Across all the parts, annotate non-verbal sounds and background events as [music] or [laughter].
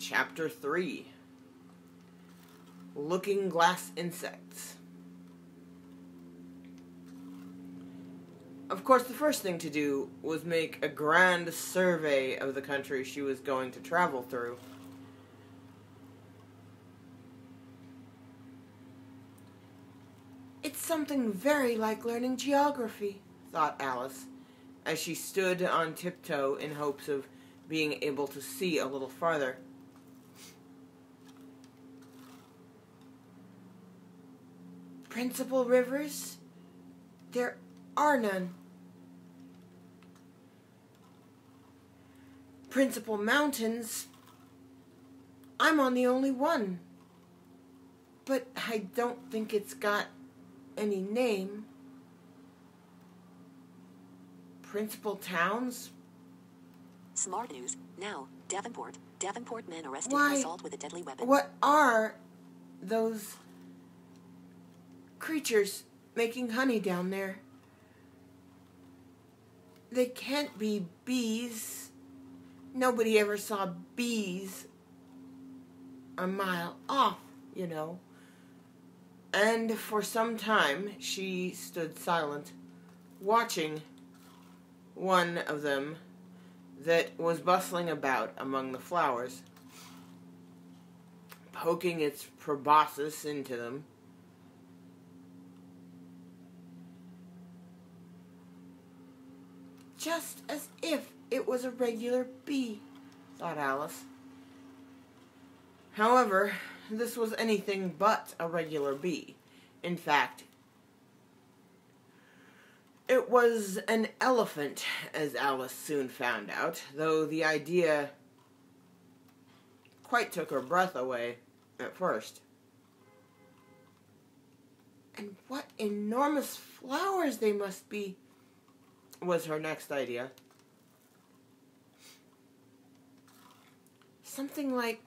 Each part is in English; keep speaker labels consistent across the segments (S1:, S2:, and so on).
S1: Chapter 3 Looking Glass Insects. Of course, the first thing to do was make a grand survey of the country she was going to travel through. It's something very like learning geography, thought Alice, as she stood on tiptoe in hopes of being able to see a little farther. Principal rivers? There are none. Principal mountains? I'm on the only one. But I don't think it's got any name. Principal towns?
S2: Smart news. Now, Davenport. Davenport men arrested
S1: Why-
S2: for assault with a deadly weapon.
S1: What are those creatures making honey down there? They can't be bees. Nobody ever saw bees a mile off, you know. And for some time she stood silent, watching one of them that was bustling about among the flowers poking its proboscis into them. Just as if it was a regular bee, thought Alice. However, this was anything but a regular bee. In fact, it was an elephant, as Alice soon found out, though the idea quite took her breath away at first. And what enormous flowers they must be, was her next idea. Something like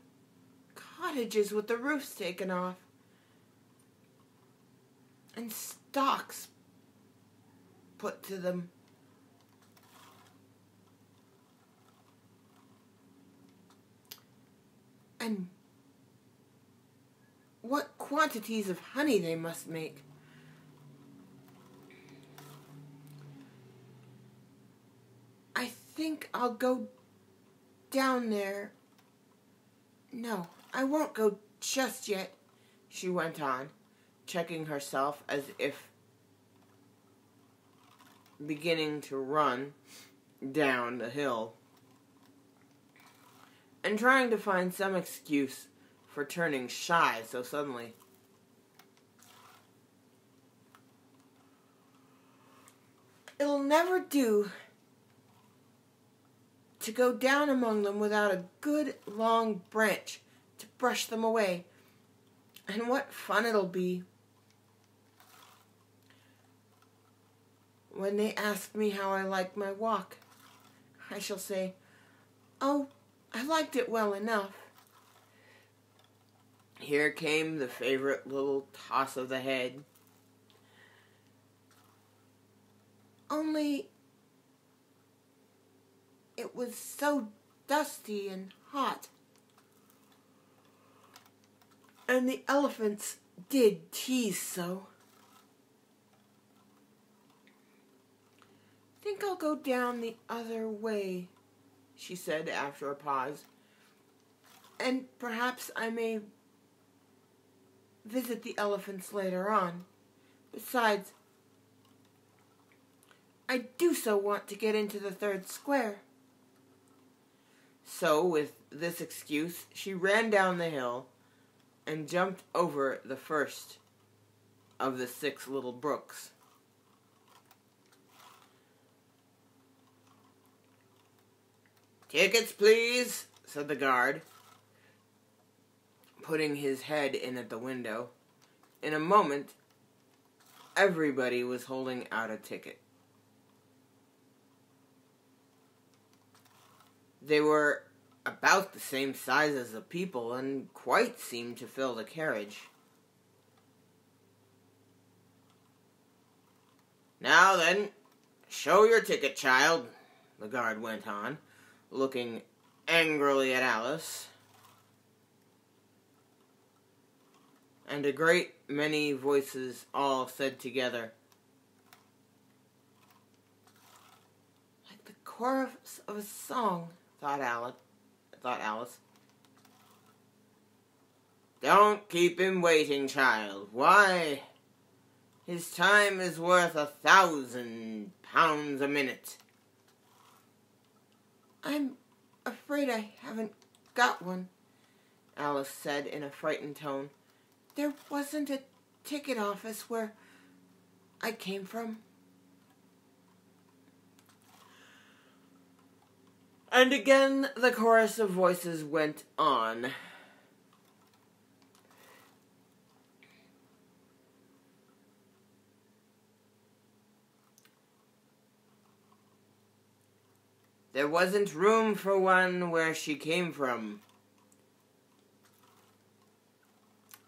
S1: cottages with the roofs taken off, and stocks put to them. And what quantities of honey they must make. I think I'll go down there. No, I won't go just yet, she went on, checking herself as if beginning to run down the hill and trying to find some excuse for turning shy so suddenly. It'll never do to go down among them without a good long branch to brush them away. And what fun it'll be when they ask me how I like my walk. I shall say, Oh, I liked it well enough. Here came the favorite little toss of the head. Only it was so dusty and hot. And the elephants did tease so. Think I'll go down the other way, she said after a pause. And perhaps I may visit the elephants later on. Besides, I do so want to get into the third square. So, with this excuse, she ran down the hill and jumped over the first of the six little brooks. Tickets, please, said the guard, putting his head in at the window. In a moment, everybody was holding out a ticket. They were about the same size as the people and quite seemed to fill the carriage. Now then, show your ticket, child, the guard went on, looking angrily at Alice. and a great many voices all said together, like the chorus of a song, thought Alice. Thought Alice. Don't keep him waiting, child. Why? His time is worth a thousand pounds a minute. I'm afraid I haven't got one, Alice said in a frightened tone. There wasn't a ticket office where I came from. And again the chorus of voices went on. There wasn't room for one where she came from.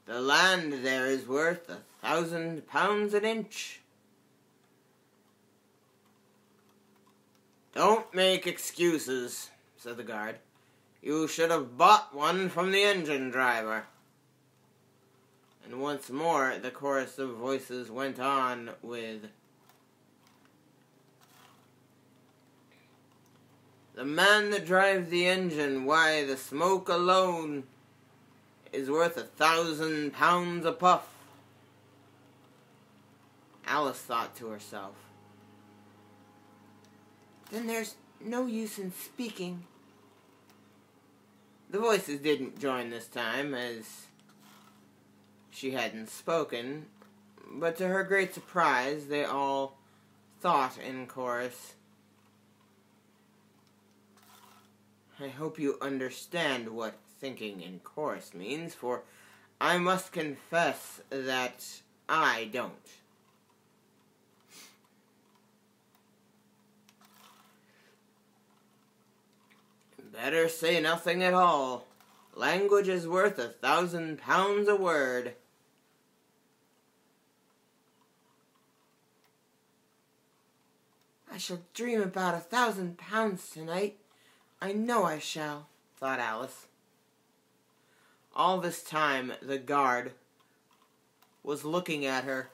S1: The land there is worth a thousand pounds an inch. Don't make excuses, said the guard. You should have bought one from the engine driver. And once more the chorus of voices went on with The man that drives the engine, why, the smoke alone is worth a thousand pounds a puff. Alice thought to herself. Then there's no use in speaking. The voices didn't join this time, as she hadn't spoken, but to her great surprise, they all thought in chorus. I hope you understand what thinking in chorus means, for I must confess that I don't. Better say nothing at all. Language is worth a thousand pounds a word. I shall dream about a thousand pounds tonight. I know I shall, thought Alice. All this time, the guard was looking at her.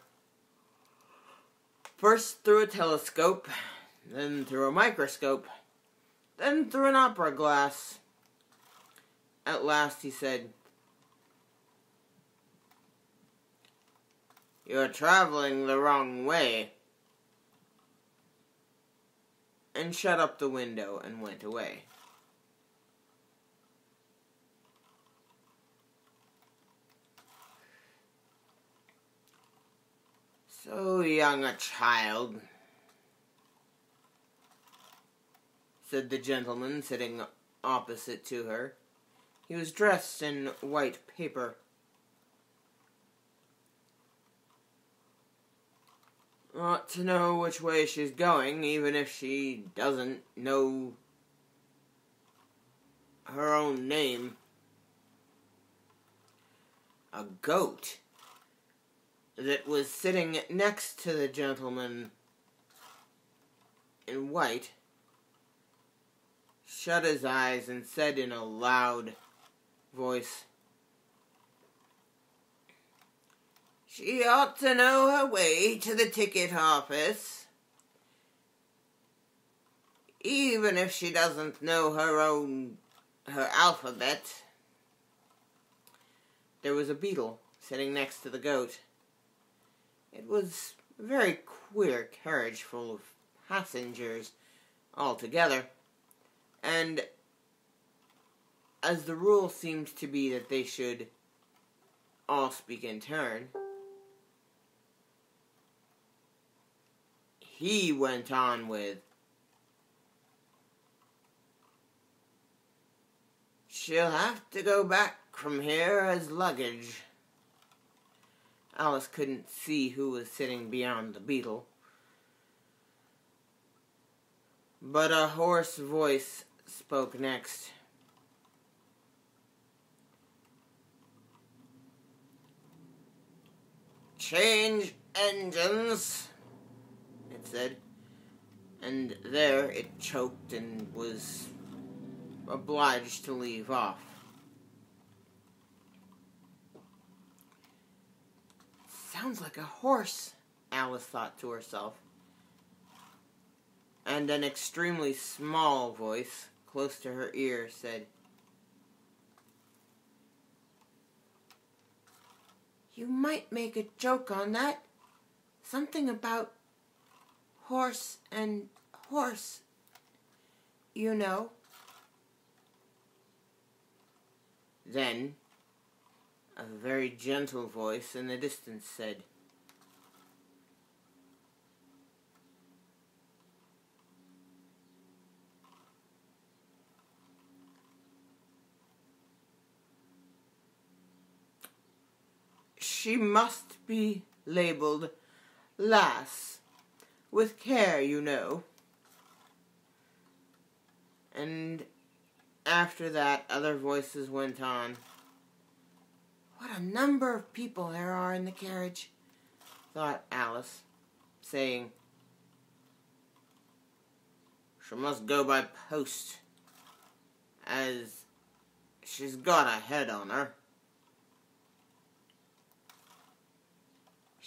S1: First through a telescope, then through a microscope, then through an opera glass. At last he said, You're traveling the wrong way. And shut up the window and went away. So young a child, said the gentleman sitting opposite to her. He was dressed in white paper. Ought to know which way she's going, even if she doesn't know her own name. A goat that was sitting next to the gentleman in white shut his eyes and said in a loud voice, She ought to know her way to the ticket office, even if she doesn't know her own her alphabet. There was a beetle sitting next to the goat. It was a very queer carriage full of passengers altogether, and as the rule seems to be that they should all speak in turn, he went on with, She'll have to go back from here as luggage. Alice couldn't see who was sitting beyond the beetle. But a hoarse voice spoke next. Change engines, it said. And there it choked and was obliged to leave off. sounds like a horse, Alice thought to herself. And an extremely small voice close to her ear said, You might make a joke on that. Something about horse and horse. You know. Then, a very gentle voice in the distance said, She must be labeled Lass. With care, you know. And after that, other voices went on. What a number of people there are in the carriage, thought Alice, saying, She must go by post, as she's got a head on her.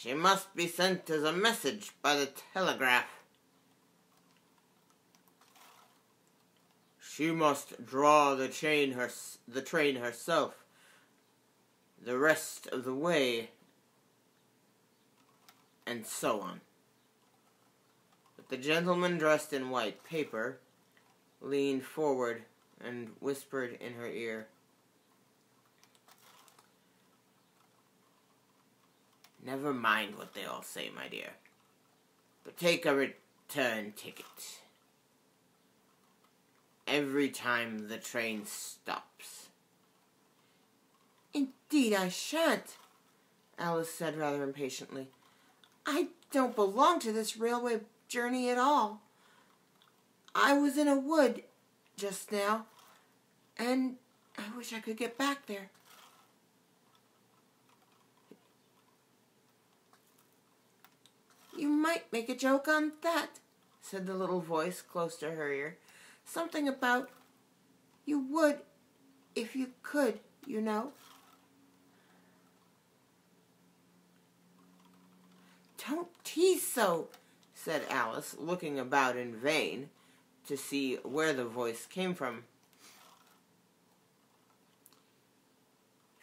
S1: She must be sent as a message by the telegraph. She must draw the chain her, the train herself the rest of the way, and so on. But the gentleman dressed in white paper leaned forward and whispered in her ear. Never mind what they all say, my dear. But take a return ticket. Every time the train stops. Indeed, I shan't, Alice said rather impatiently. I don't belong to this railway journey at all. I was in a wood just now, and I wish I could get back there. You might make a joke on that, said the little voice close to her ear. Something about you would if you could, you know. Don't tease so, said Alice, looking about in vain to see where the voice came from.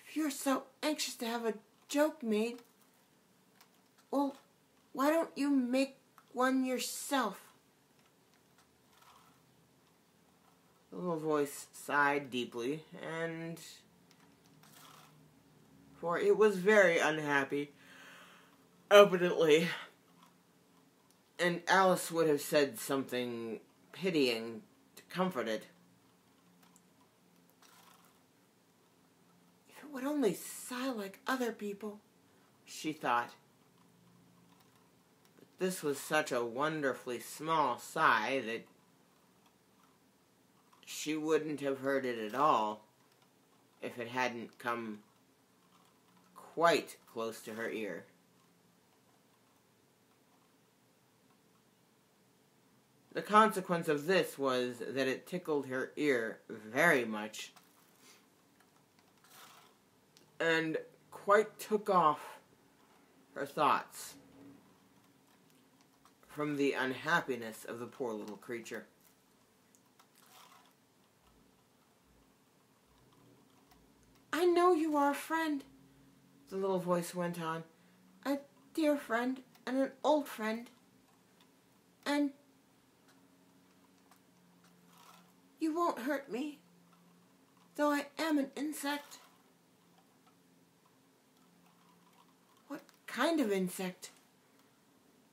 S1: If you're so anxious to have a joke made, well, why don't you make one yourself? The little voice sighed deeply, and. For it was very unhappy, evidently. And Alice would have said something pitying to comfort it. If it would only sigh like other people, she thought. This was such a wonderfully small sigh that she wouldn't have heard it at all if it hadn't come quite close to her ear. The consequence of this was that it tickled her ear very much and quite took off her thoughts from the unhappiness of the poor little creature. I know you are a friend, the little voice went on. A dear friend and an old friend. And you won't hurt me, though I am an insect. What kind of insect?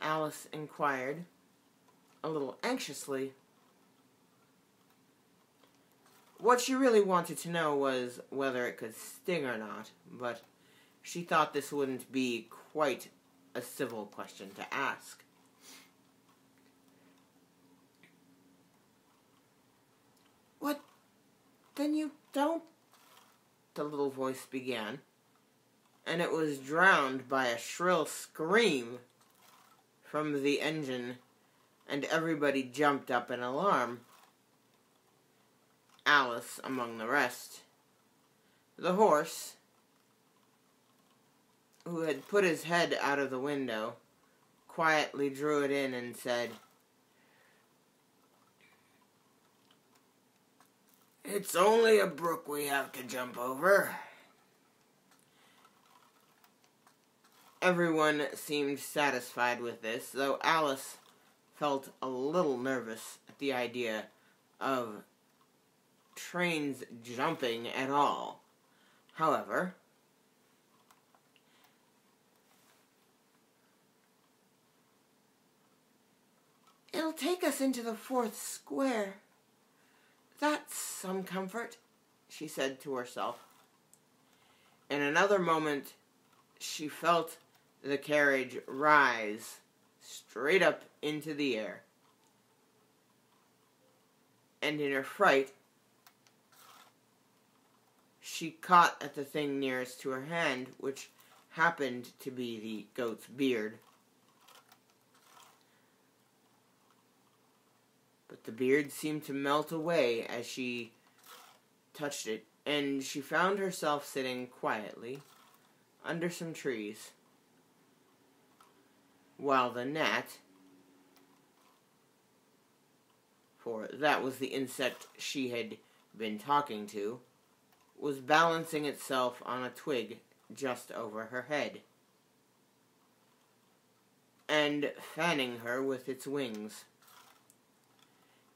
S1: Alice inquired, a little anxiously. What she really wanted to know was whether it could sting or not, but she thought this wouldn't be quite a civil question to ask. What? Then you don't? The little voice began, and it was drowned by a shrill scream from the engine, and everybody jumped up in alarm. Alice among the rest. The horse, who had put his head out of the window, quietly drew it in and said, It's only a brook we have to jump over. Everyone seemed satisfied with this, though Alice felt a little nervous at the idea of trains jumping at all. However, it'll take us into the fourth square. That's some comfort, she said to herself. In another moment, she felt the carriage rise straight up into the air. And in her fright, she caught at the thing nearest to her hand, which happened to be the goat's beard. But the beard seemed to melt away as she touched it, and she found herself sitting quietly under some trees, while the gnat, for that was the insect she had been talking to, was balancing itself on a twig just over her head and fanning her with its wings.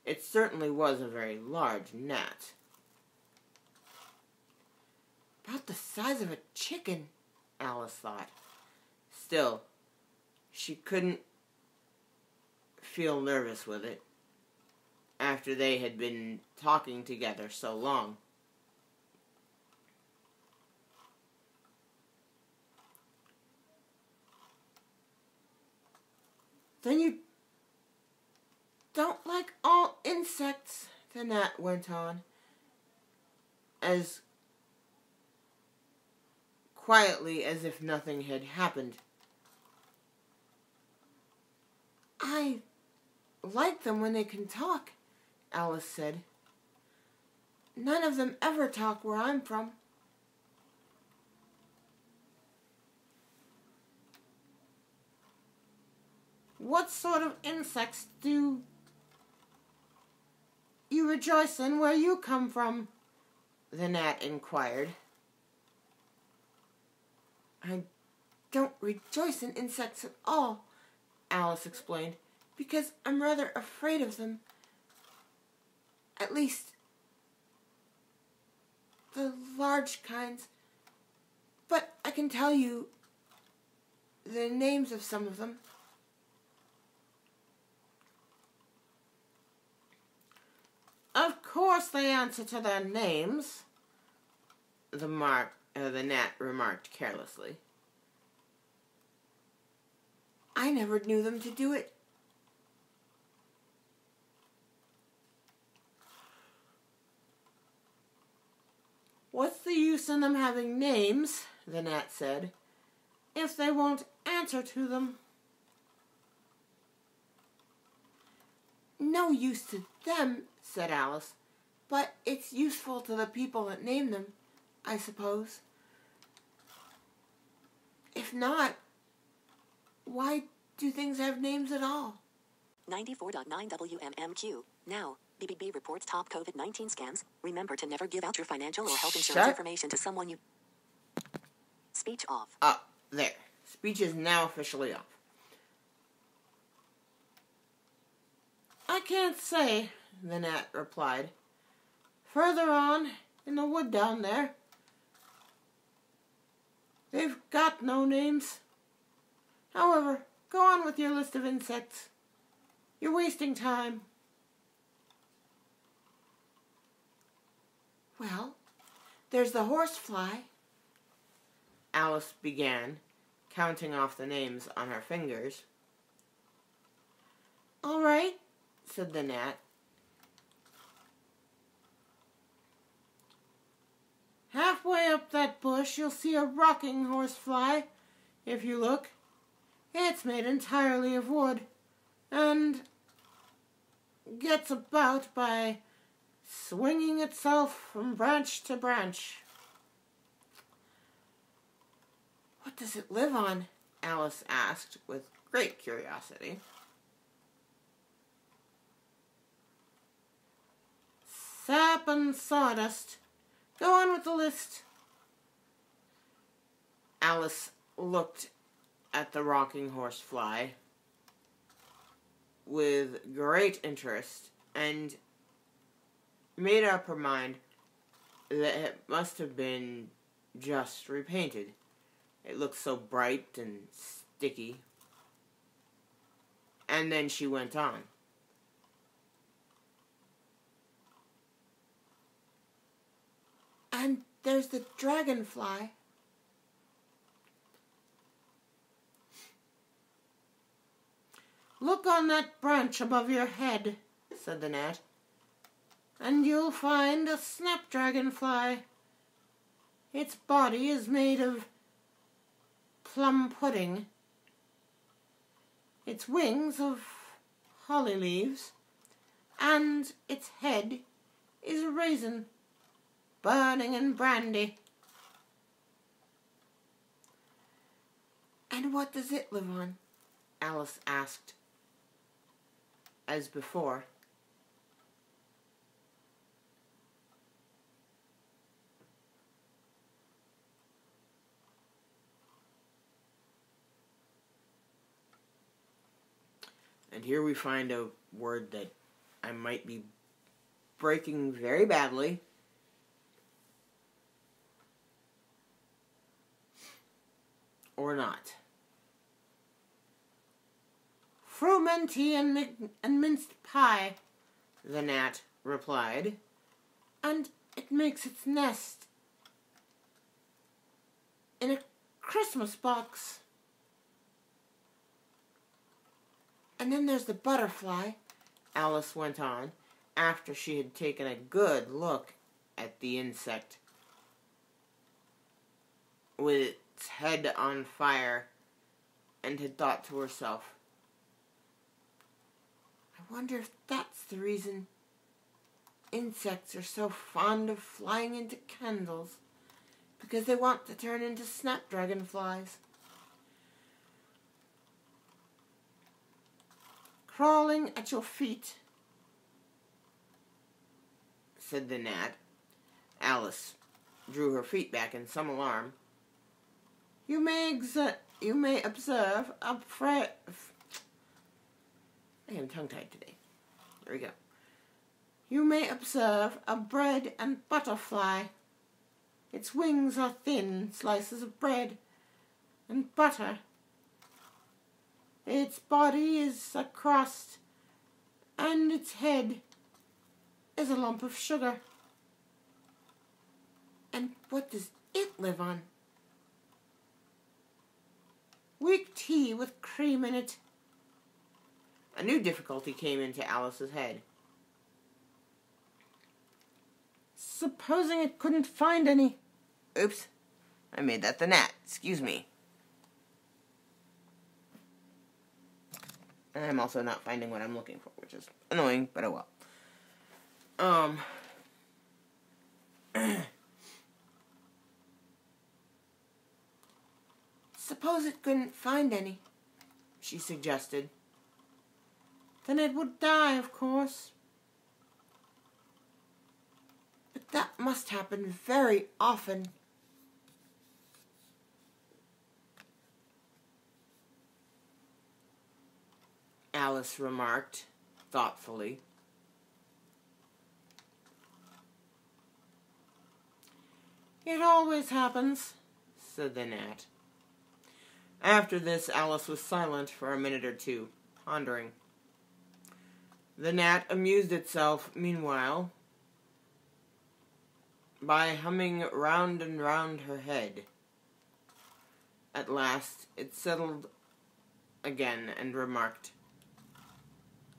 S1: It certainly was a very large gnat. About the size of a chicken, Alice thought. Still, she couldn't feel nervous with it after they had been talking together so long. Then you don't like all insects, the gnat went on, as quietly as if nothing had happened. I like them when they can talk, Alice said. None of them ever talk where I'm from. What sort of insects do you rejoice in where you come from? The gnat inquired. I don't rejoice in insects at all, Alice explained, because I'm rather afraid of them. At least, the large kinds. But I can tell you the names of some of them. Of course they answer to their names, the mark uh, the gnat remarked carelessly. I never knew them to do it. What's the use in them having names, the gnat said, if they won't answer to them? No use to them, said Alice, but it's useful to the people that name them. I suppose. If not, why do things have names at all?
S2: 94.9 WMMQ. Now, BBB reports top COVID 19 scams. Remember to never give out your financial or health insurance
S1: Shut-
S2: information to someone you. Speech off.
S1: Ah, there. Speech is now officially off. I can't say, the gnat replied. Further on, in the wood down there, they've got no names. However, go on with your list of insects. You're wasting time. Well, there's the horsefly. Alice began, counting off the names on her fingers. All right, said the gnat. Halfway up that bush, you'll see a rocking horsefly. If you look, it's made entirely of wood and gets about by swinging itself from branch to branch. What does it live on? Alice asked with great curiosity. Sap and sawdust. Go on with the list. Alice looked at the rocking Horse Fly with great interest and made up her mind that it must have been just repainted. It looked so bright and sticky. And then she went on. And there's the dragonfly. Look on that branch above your head, said the gnat, and you'll find a snapdragon fly. Its body is made of plum pudding, its wings of holly leaves, and its head is a raisin burning in brandy. And what does it live on? Alice asked as before. And here we find a word that I might be breaking very badly. Or not. Frumenty and, mi- and minced pie, the gnat replied, and it makes its nest in a Christmas box. And then there's the butterfly, Alice went on, after she had taken a good look at the insect with its head on fire and had thought to herself, wonder if that's the reason insects are so fond of flying into candles because they want to turn into snapdragon flies. Crawling at your feet, said the gnat. Alice drew her feet back in some alarm. You may you may observe a fra- I am tongue tied today. There we go. You may observe a bread and butterfly. Its wings are thin slices of bread and butter. Its body is a crust, and its head is a lump of sugar. And what does it live on? Weak tea with cream in it. A new difficulty came into Alice's head. Supposing it couldn't find any. Oops, I made that the gnat. Excuse me. And I'm also not finding what I'm looking for, which is annoying, but oh well. Um. [clears throat] Suppose it couldn't find any, she suggested. Then it would die, of course. But that must happen very often. Alice remarked thoughtfully. It always happens, said the gnat. After this, Alice was silent for a minute or two, pondering. The gnat amused itself, meanwhile, by humming round and round her head. At last, it settled again and remarked,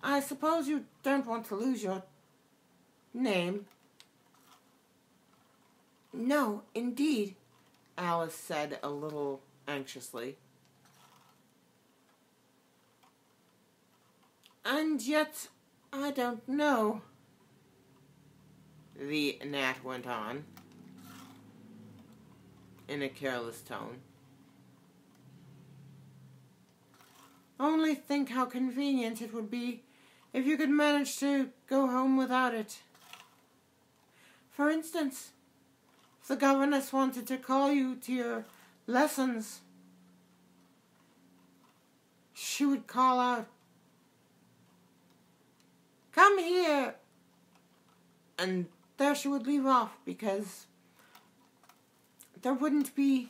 S1: I suppose you don't want to lose your name. No, indeed, Alice said a little anxiously. And yet, I don't know, the gnat went on in a careless tone. Only think how convenient it would be if you could manage to go home without it. For instance, if the governess wanted to call you to your lessons, she would call out, Come here! And there she would leave off because there wouldn't be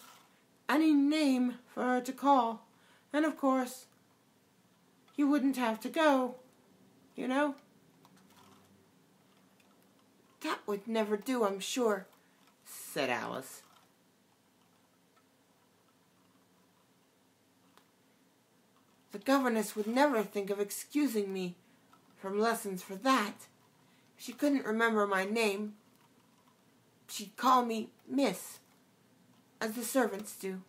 S1: any name for her to call. And of course, you wouldn't have to go, you know? That would never do, I'm sure, said Alice. The governess would never think of excusing me from lessons for that. She couldn't remember my name, she'd call me Miss, as the servants do.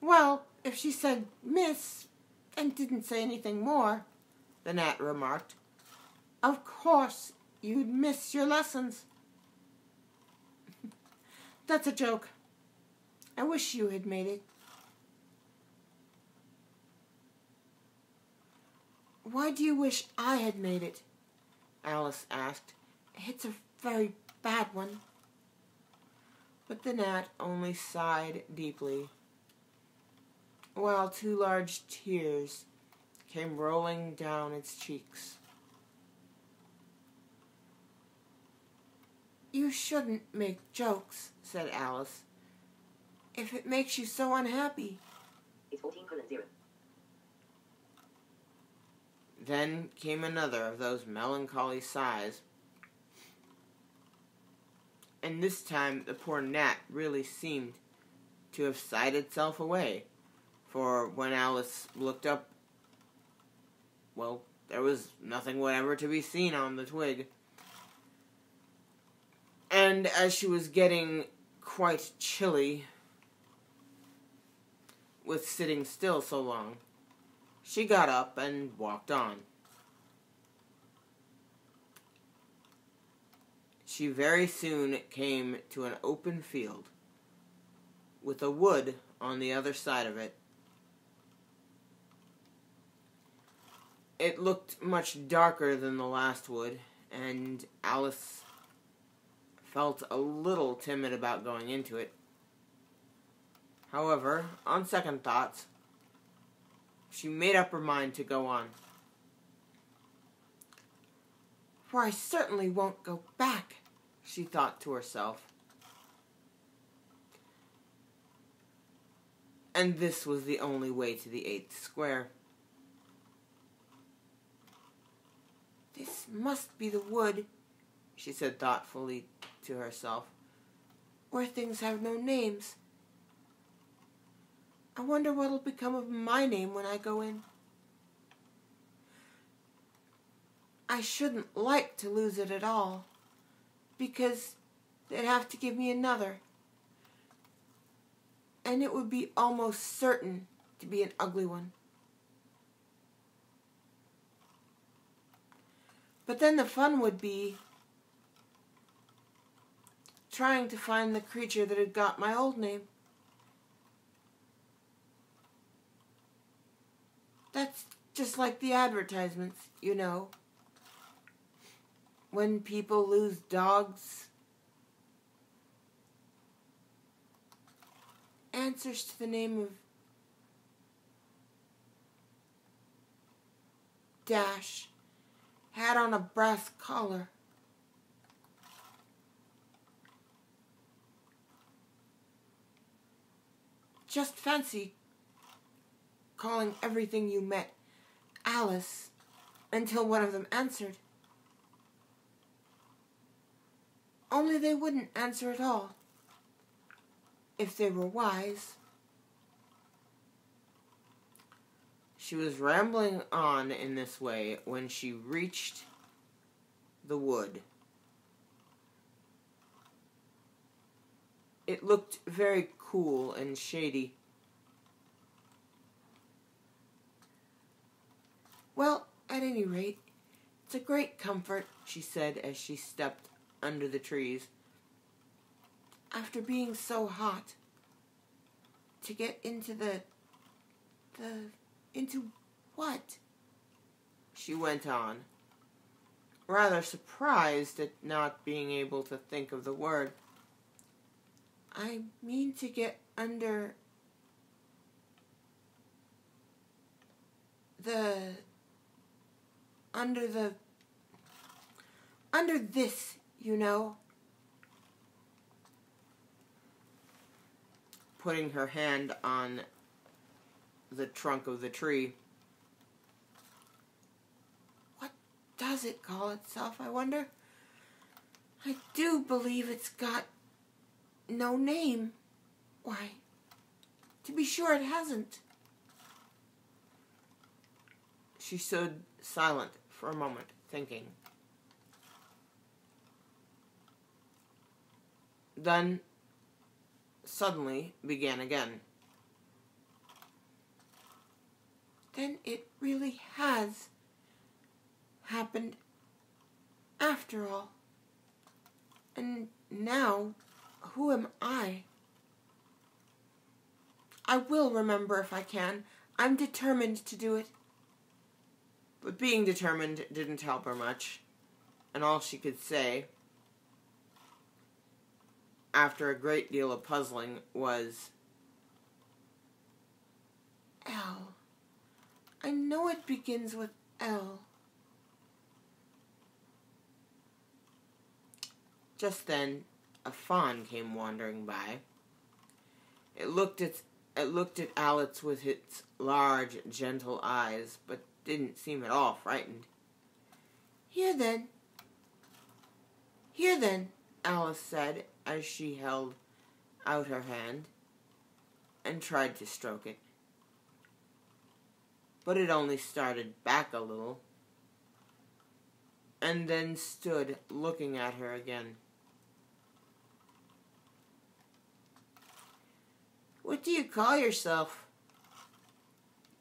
S1: Well, if she said Miss and didn't say anything more, the gnat remarked, of course you'd miss your lessons. [laughs] That's a joke. I wish you had made it. Why do you wish I had made it? Alice asked. It's a very bad one. But the gnat only sighed deeply while two large tears came rolling down its cheeks. You shouldn't make jokes, said Alice, if it makes you so unhappy.
S2: It's 14 colon 0.
S1: Then came another of those melancholy sighs. And this time the poor gnat really seemed to have sighed itself away for when Alice looked up, well, there was nothing whatever to be seen on the twig. And as she was getting quite chilly with sitting still so long, she got up and walked on. She very soon came to an open field with a wood on the other side of it It looked much darker than the last wood, and Alice felt a little timid about going into it. However, on second thoughts, she made up her mind to go on. For I certainly won't go back, she thought to herself. And this was the only way to the eighth square. This must be the wood, she said thoughtfully to herself, where things have no names. I wonder what'll become of my name when I go in. I shouldn't like to lose it at all, because they'd have to give me another. And it would be almost certain to be an ugly one. But then the fun would be trying to find the creature that had got my old name. That's just like the advertisements, you know. When people lose dogs, answers to the name of Dash had on a brass collar. Just fancy calling everything you met Alice until one of them answered. Only they wouldn't answer at all if they were wise. She was rambling on in this way when she reached the wood. It looked very cool and shady. Well, at any rate, it's a great comfort, she said as she stepped under the trees. after being so hot to get into the the into what? She went on, rather surprised at not being able to think of the word. I mean to get under the under the under this, you know. Putting her hand on the trunk of the tree. What does it call itself, I wonder? I do believe it's got no name. Why, to be sure it hasn't. She stood silent for a moment, thinking. Then suddenly began again. Then it really has happened after all. And now, who am I? I will remember if I can. I'm determined to do it. But being determined didn't help her much, and all she could say, after a great deal of puzzling, was L. I know it begins with L. Just then, a fawn came wandering by. It looked at it looked at Alice with its large, gentle eyes, but didn't seem at all frightened. Here then. Here then, Alice said as she held out her hand and tried to stroke it. But it only started back a little and then stood looking at her again. What do you call yourself?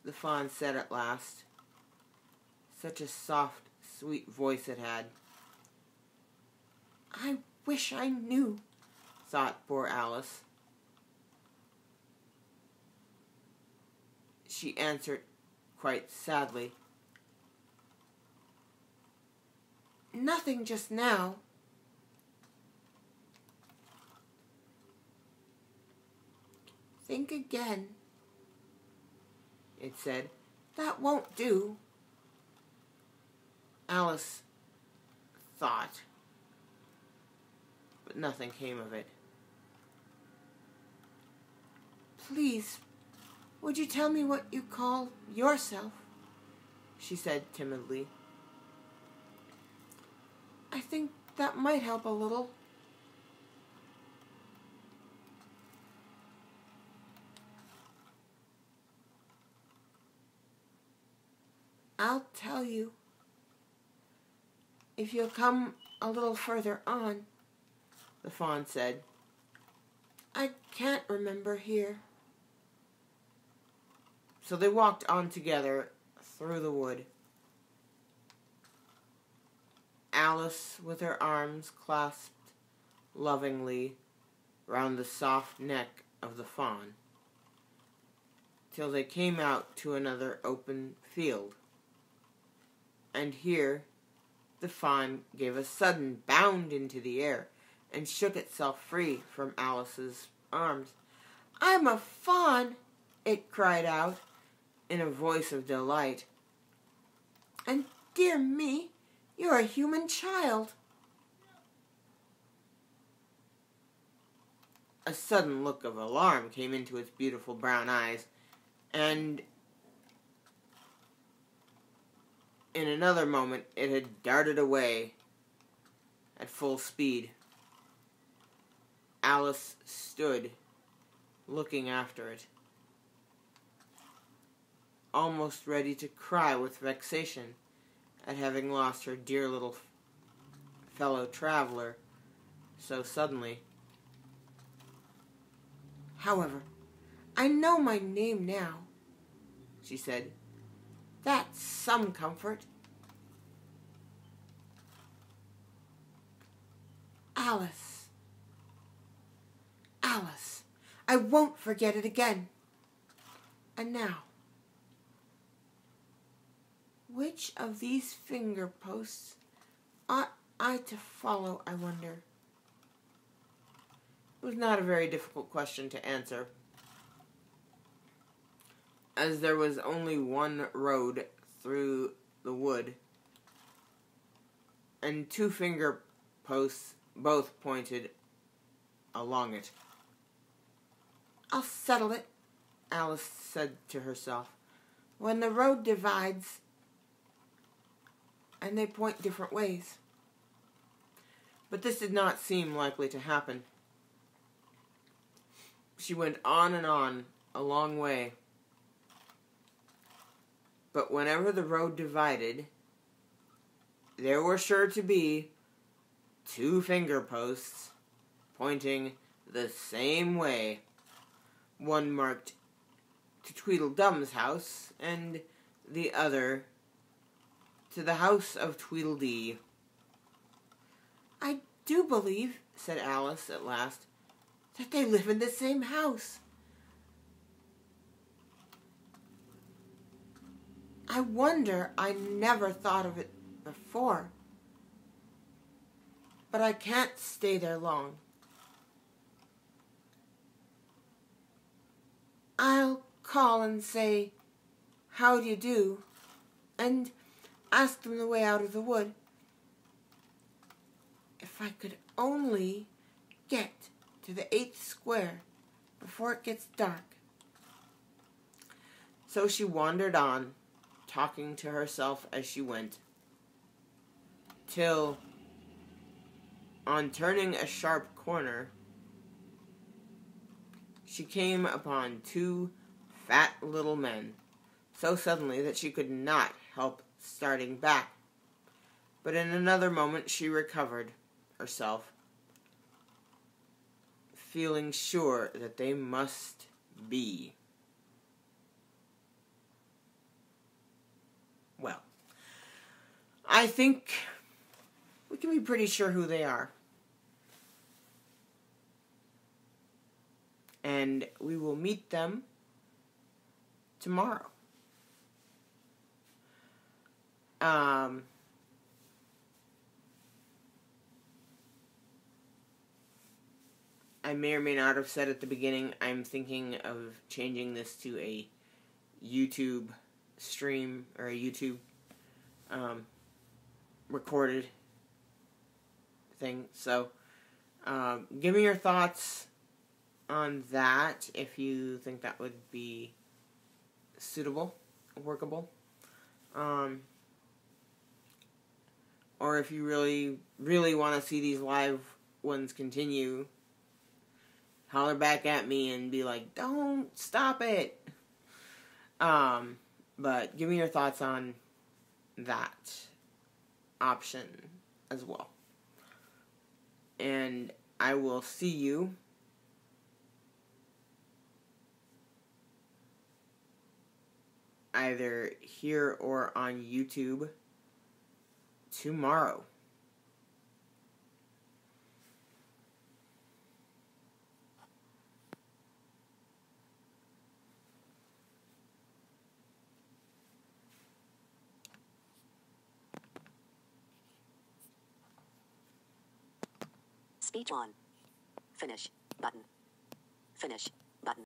S1: The fawn said at last. Such a soft, sweet voice it had. I wish I knew, thought poor Alice. She answered quite sadly. Nothing just now. Think again, it said. That won't do. Alice thought, but nothing came of it. Please, would you tell me what you call yourself? She said timidly. I think that might help a little. I'll tell you. If you'll come a little further on, the fawn said. I can't remember here. So they walked on together through the wood. Alice with her arms clasped lovingly round the soft neck of the fawn, till they came out to another open field. And here the fawn gave a sudden bound into the air and shook itself free from Alice's arms. I'm a fawn, it cried out in a voice of delight. And dear me, you're a human child. A sudden look of alarm came into its beautiful brown eyes, and in another moment it had darted away at full speed. Alice stood looking after it, almost ready to cry with vexation at having lost her dear little fellow traveler so suddenly. However, I know my name now, she said. That's some comfort. Alice. Alice. I won't forget it again. And now, which of these finger posts ought I to follow, I wonder? It was not a very difficult question to answer, as there was only one road through the wood, and two finger posts both pointed along it. I'll settle it, Alice said to herself. When the road divides and they point different ways. But this did not seem likely to happen. She went on and on a long way. But whenever the road divided, there were sure to be two finger posts pointing the same way. One marked to Tweedledum's house, and the other to the house of Tweedledee. I do believe, said Alice at last, that they live in the same house. I wonder I never thought of it before. But I can't stay there long. I'll call and say, How do you do? And ask them the way out of the wood. If I could only get to the eighth square before it gets dark. So she wandered on, talking to herself as she went, till, on turning a sharp corner, she came upon two fat little men, so suddenly that she could not help starting back. But in another moment she recovered herself, feeling sure that they must be. Well, I think we can be pretty sure who they are. And we will meet them tomorrow. Um, I may or may not have said at the beginning, I'm thinking of changing this to a YouTube stream or a YouTube um, recorded thing. So, um, give me your thoughts on that if you think that would be suitable, workable. Um, or if you really, really want to see these live ones continue, holler back at me and be like, don't stop it. Um, but give me your thoughts on that option as well. And I will see you either here or on YouTube tomorrow.
S2: Speech on. Finish. Button. Finish.